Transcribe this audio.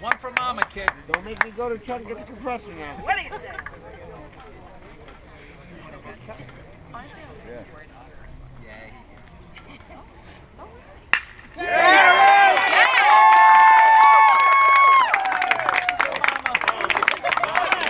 One for Mama, kid. Don't make me go to try to get the compressor now. What do you say? Honestly, I was yeah. worried.